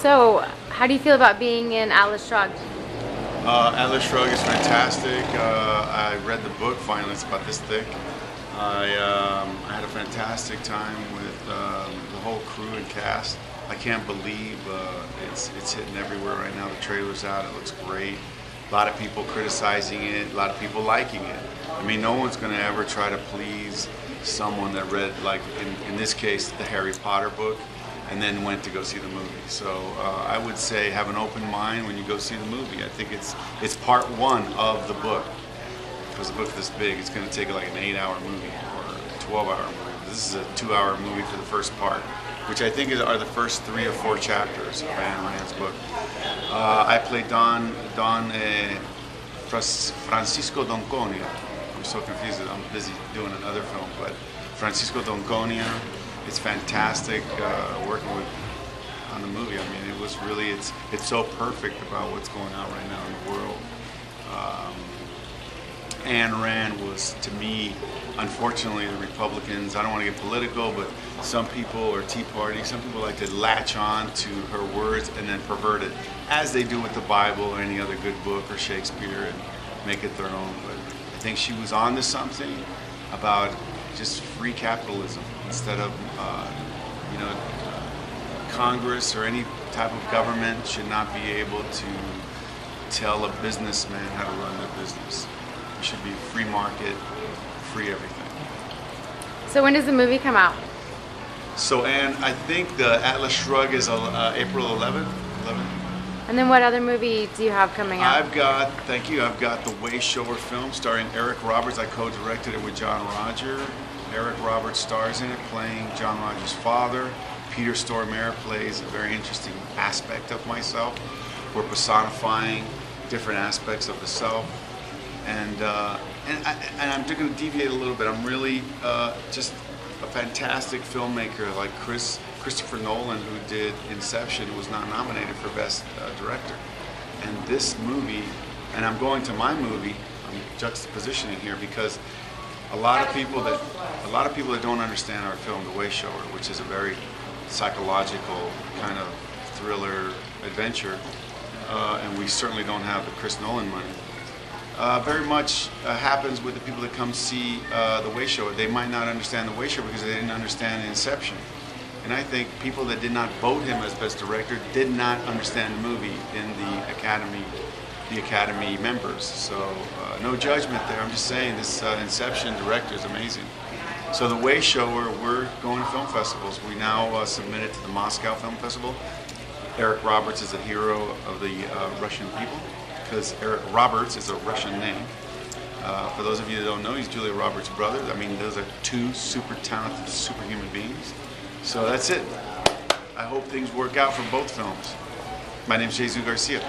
So, how do you feel about being in Atlas Shrugged? Uh, Atlas Shrugged is fantastic. Uh, I read the book finally, it's about this thick. I, um, I had a fantastic time with um, the whole crew and cast. I can't believe uh, it's, it's hitting everywhere right now. The trailer's out, it looks great. A lot of people criticizing it, a lot of people liking it. I mean, no one's going to ever try to please someone that read, like in, in this case, the Harry Potter book and then went to go see the movie. So uh, I would say have an open mind when you go see the movie. I think it's it's part one of the book because the book is this big, it's going to take like an eight-hour movie or a 12-hour movie. This is a two-hour movie for the first part, which I think is, are the first three or four chapters of Ayn Rand's book. Uh, I played Don Don uh, Francisco d'Anconia. I'm so confused. I'm busy doing another film, but Francisco d'Anconia it's fantastic uh, working with on the movie. I mean, it was really it's it's so perfect about what's going on right now in the world. Um, Ayn Rand was to me, unfortunately, the Republicans. I don't want to get political, but some people or Tea Party, some people like to latch on to her words and then pervert it, as they do with the Bible or any other good book or Shakespeare, and make it their own. But I think she was on to something about just free capitalism instead of, uh, you know, Congress or any type of government should not be able to tell a businessman how to run their business. It should be free market, free everything. So when does the movie come out? So, and I think the Atlas Shrug is uh, April 11th. 11th. And then what other movie do you have coming out? I've got, thank you, I've got The Wayshower film starring Eric Roberts. I co-directed it with John-Roger. Eric Roberts stars in it, playing John-Roger's father. Peter Stormare plays a very interesting aspect of myself. We're personifying different aspects of the self. And, uh, and, I, and I'm going to deviate a little bit. I'm really uh, just a fantastic filmmaker like Chris Christopher Nolan, who did Inception, was not nominated for Best uh, Director. And this movie, and I'm going to my movie, I'm juxtapositioning here because a lot of people that a lot of people that don't understand our film, The Wayshower, which is a very psychological kind of thriller adventure, uh, and we certainly don't have the Chris Nolan money. Uh, very much uh, happens with the people that come see uh, The Wayshower. They might not understand The Wayshower because they didn't understand Inception. And I think people that did not vote him as Best Director did not understand the movie in the Academy the Academy members. So uh, no judgment there. I'm just saying this uh, Inception director is amazing. So the Wayshower, we're going to film festivals. We now uh, submitted to the Moscow Film Festival. Eric Roberts is a hero of the uh, Russian people because Eric Roberts is a Russian name. Uh, for those of you that don't know, he's Julia Roberts' brother. I mean, those are two super talented, superhuman beings. So that's it. I hope things work out for both films. My name is Jsu Garcia.